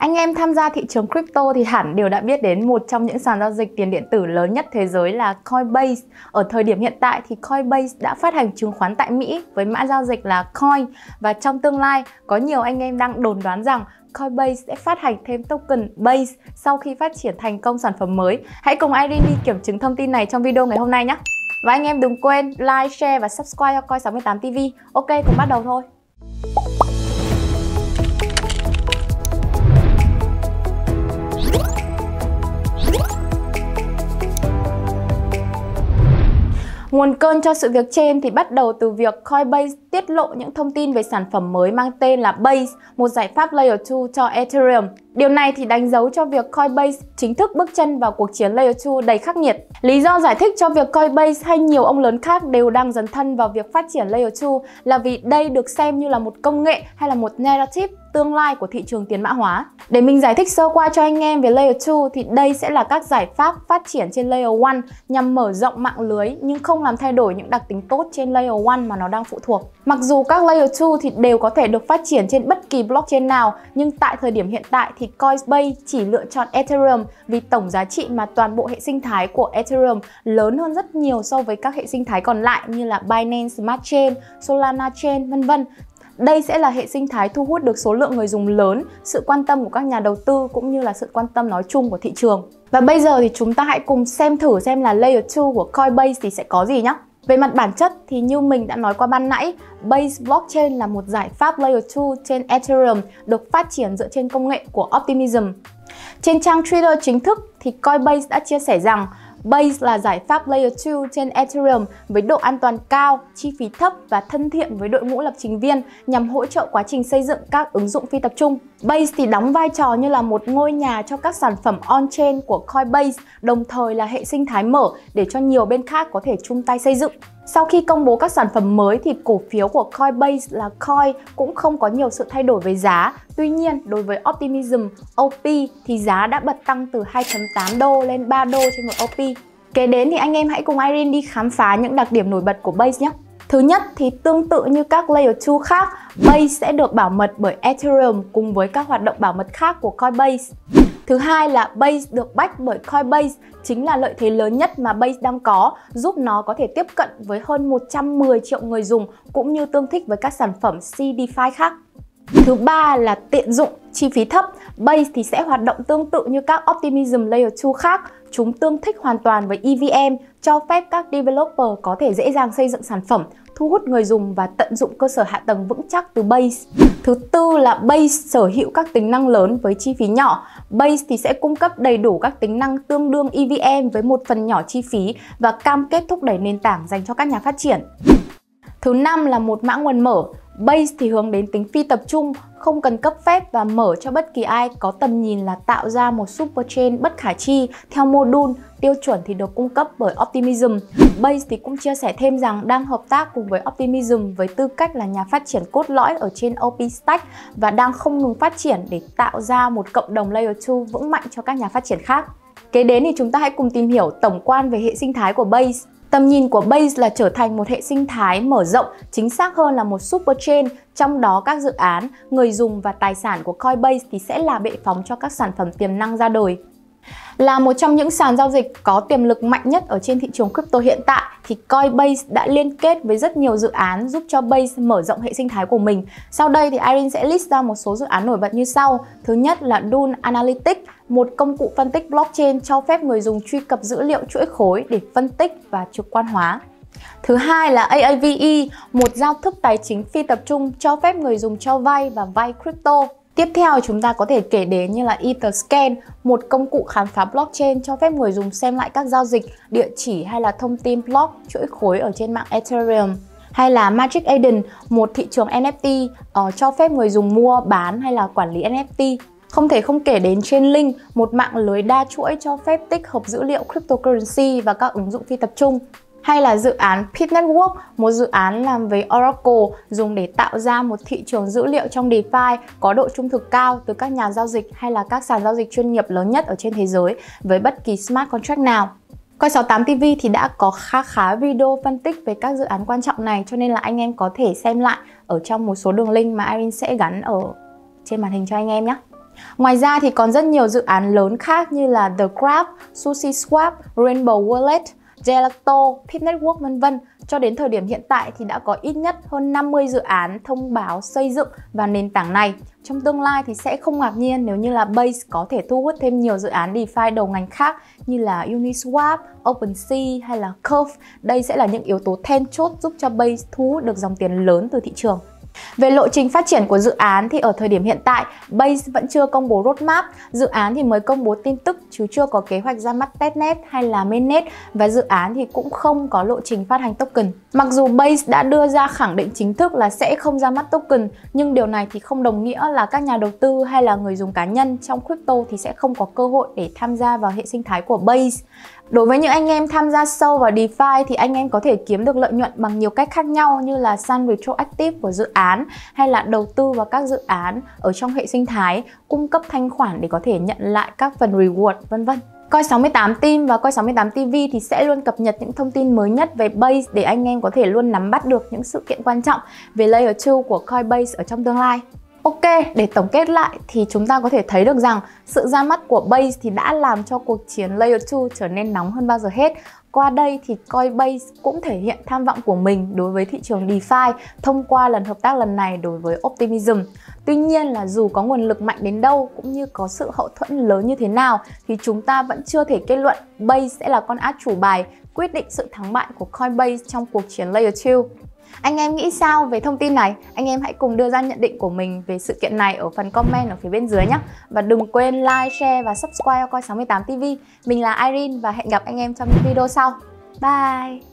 Anh em tham gia thị trường crypto thì hẳn đều đã biết đến một trong những sàn giao dịch tiền điện tử lớn nhất thế giới là Coinbase. Ở thời điểm hiện tại thì Coinbase đã phát hành chứng khoán tại Mỹ với mã giao dịch là Coin và trong tương lai có nhiều anh em đang đồn đoán rằng Coinbase sẽ phát hành thêm token Base sau khi phát triển thành công sản phẩm mới. Hãy cùng Irene đi kiểm chứng thông tin này trong video ngày hôm nay nhé. Và anh em đừng quên like, share và subscribe cho Coi68TV. Ok, cùng bắt đầu thôi. Nguồn cơn cho sự việc trên thì bắt đầu từ việc Coinbase tiết lộ những thông tin về sản phẩm mới mang tên là Base, một giải pháp Layer 2 cho Ethereum. Điều này thì đánh dấu cho việc Coinbase chính thức bước chân vào cuộc chiến Layer 2 đầy khắc nghiệt. Lý do giải thích cho việc Coinbase hay nhiều ông lớn khác đều đang dấn thân vào việc phát triển Layer 2 là vì đây được xem như là một công nghệ hay là một narrative tương lai của thị trường tiền mã hóa. Để mình giải thích sơ qua cho anh em về Layer 2 thì đây sẽ là các giải pháp phát triển trên Layer 1 nhằm mở rộng mạng lưới nhưng không làm thay đổi những đặc tính tốt trên Layer 1 mà nó đang phụ thuộc. Mặc dù các Layer 2 thì đều có thể được phát triển trên bất kỳ blockchain nào, nhưng tại thời điểm hiện tại thì Coinbase chỉ lựa chọn Ethereum vì tổng giá trị mà toàn bộ hệ sinh thái của Ethereum lớn hơn rất nhiều so với các hệ sinh thái còn lại như là Binance Smart Chain, Solana Chain vân vân. Đây sẽ là hệ sinh thái thu hút được số lượng người dùng lớn, sự quan tâm của các nhà đầu tư cũng như là sự quan tâm nói chung của thị trường. Và bây giờ thì chúng ta hãy cùng xem thử xem là Layer 2 của Coinbase thì sẽ có gì nhé. Về mặt bản chất thì như mình đã nói qua ban nãy, Base Blockchain là một giải pháp Layer 2 trên Ethereum được phát triển dựa trên công nghệ của Optimism. Trên trang Twitter chính thức thì Coinbase đã chia sẻ rằng Base là giải pháp Layer 2 trên Ethereum với độ an toàn cao, chi phí thấp và thân thiện với đội ngũ lập trình viên nhằm hỗ trợ quá trình xây dựng các ứng dụng phi tập trung. Base thì đóng vai trò như là một ngôi nhà cho các sản phẩm on-chain của Coinbase, đồng thời là hệ sinh thái mở để cho nhiều bên khác có thể chung tay xây dựng. Sau khi công bố các sản phẩm mới thì cổ phiếu của Coinbase là Coin cũng không có nhiều sự thay đổi về giá. Tuy nhiên, đối với Optimism OP thì giá đã bật tăng từ 2.8 đô lên 3 đô trên một OP. Kế đến thì anh em hãy cùng Irene đi khám phá những đặc điểm nổi bật của Base nhé. Thứ nhất thì tương tự như các Layer 2 khác, Base sẽ được bảo mật bởi Ethereum cùng với các hoạt động bảo mật khác của Coinbase. Thứ hai là Base được back bởi Coinbase, chính là lợi thế lớn nhất mà Base đang có, giúp nó có thể tiếp cận với hơn 110 triệu người dùng cũng như tương thích với các sản phẩm CDFI khác. Thứ ba là tiện dụng, chi phí thấp. Base thì sẽ hoạt động tương tự như các Optimism Layer 2 khác. Chúng tương thích hoàn toàn với EVM, cho phép các developer có thể dễ dàng xây dựng sản phẩm, thu hút người dùng và tận dụng cơ sở hạ tầng vững chắc từ Base. Thứ tư là Base sở hữu các tính năng lớn với chi phí nhỏ. Base thì sẽ cung cấp đầy đủ các tính năng tương đương EVM với một phần nhỏ chi phí và cam kết thúc đẩy nền tảng dành cho các nhà phát triển. Thứ năm là một mã nguồn mở. Base thì hướng đến tính phi tập trung, không cần cấp phép và mở cho bất kỳ ai có tầm nhìn là tạo ra một super chain bất khả chi theo module tiêu chuẩn thì được cung cấp bởi Optimism. Base thì cũng chia sẻ thêm rằng đang hợp tác cùng với Optimism với tư cách là nhà phát triển cốt lõi ở trên OP Stack và đang không ngừng phát triển để tạo ra một cộng đồng Layer 2 vững mạnh cho các nhà phát triển khác. Kế đến thì chúng ta hãy cùng tìm hiểu tổng quan về hệ sinh thái của Base. Tầm nhìn của Base là trở thành một hệ sinh thái mở rộng, chính xác hơn là một super chain, trong đó các dự án, người dùng và tài sản của Coinbase thì sẽ là bệ phóng cho các sản phẩm tiềm năng ra đời. Là một trong những sàn giao dịch có tiềm lực mạnh nhất ở trên thị trường crypto hiện tại thì Coinbase đã liên kết với rất nhiều dự án giúp cho Base mở rộng hệ sinh thái của mình. Sau đây thì Irene sẽ list ra một số dự án nổi bật như sau. Thứ nhất là Dune Analytics, một công cụ phân tích blockchain cho phép người dùng truy cập dữ liệu chuỗi khối để phân tích và trực quan hóa. Thứ hai là AAVE, một giao thức tài chính phi tập trung cho phép người dùng cho vay và vay crypto. Tiếp theo chúng ta có thể kể đến như là Etherscan, một công cụ khám phá blockchain cho phép người dùng xem lại các giao dịch, địa chỉ hay là thông tin block chuỗi khối ở trên mạng Ethereum hay là Magic Eden, một thị trường NFT uh, ờ, cho phép người dùng mua, bán hay là quản lý NFT. Không thể không kể đến Chainlink, một mạng lưới đa chuỗi cho phép tích hợp dữ liệu cryptocurrency và các ứng dụng phi tập trung hay là dự án Pit Network, một dự án làm với Oracle dùng để tạo ra một thị trường dữ liệu trong DeFi có độ trung thực cao từ các nhà giao dịch hay là các sàn giao dịch chuyên nghiệp lớn nhất ở trên thế giới với bất kỳ smart contract nào. Coi 68 TV thì đã có khá khá video phân tích về các dự án quan trọng này cho nên là anh em có thể xem lại ở trong một số đường link mà Irene sẽ gắn ở trên màn hình cho anh em nhé. Ngoài ra thì còn rất nhiều dự án lớn khác như là The Graph, Sushi Swap, Rainbow Wallet, Gelato, Pit Network vân vân. Cho đến thời điểm hiện tại thì đã có ít nhất hơn 50 dự án thông báo xây dựng và nền tảng này. Trong tương lai thì sẽ không ngạc nhiên nếu như là Base có thể thu hút thêm nhiều dự án DeFi đầu ngành khác như là Uniswap, OpenSea hay là Curve. Đây sẽ là những yếu tố then chốt giúp cho Base thu hút được dòng tiền lớn từ thị trường. Về lộ trình phát triển của dự án thì ở thời điểm hiện tại, Base vẫn chưa công bố roadmap, dự án thì mới công bố tin tức chứ chưa có kế hoạch ra mắt testnet hay là mainnet và dự án thì cũng không có lộ trình phát hành token. Mặc dù Base đã đưa ra khẳng định chính thức là sẽ không ra mắt token, nhưng điều này thì không đồng nghĩa là các nhà đầu tư hay là người dùng cá nhân trong crypto thì sẽ không có cơ hội để tham gia vào hệ sinh thái của Base. Đối với những anh em tham gia sâu vào DeFi thì anh em có thể kiếm được lợi nhuận bằng nhiều cách khác nhau như là săn retroactive của dự án hay là đầu tư vào các dự án ở trong hệ sinh thái, cung cấp thanh khoản để có thể nhận lại các phần reward vân vân. Coi 68 Team và Coi 68 TV thì sẽ luôn cập nhật những thông tin mới nhất về Base để anh em có thể luôn nắm bắt được những sự kiện quan trọng về Layer 2 của Coinbase ở trong tương lai. Ok, để tổng kết lại thì chúng ta có thể thấy được rằng sự ra mắt của Base thì đã làm cho cuộc chiến Layer 2 trở nên nóng hơn bao giờ hết. Qua đây thì Coinbase cũng thể hiện tham vọng của mình đối với thị trường DeFi thông qua lần hợp tác lần này đối với Optimism. Tuy nhiên là dù có nguồn lực mạnh đến đâu cũng như có sự hậu thuẫn lớn như thế nào thì chúng ta vẫn chưa thể kết luận Base sẽ là con át chủ bài quyết định sự thắng bại của Coinbase trong cuộc chiến Layer 2. Anh em nghĩ sao về thông tin này? Anh em hãy cùng đưa ra nhận định của mình về sự kiện này ở phần comment ở phía bên dưới nhé. Và đừng quên like, share và subscribe coi 68 TV. Mình là Irene và hẹn gặp anh em trong những video sau. Bye!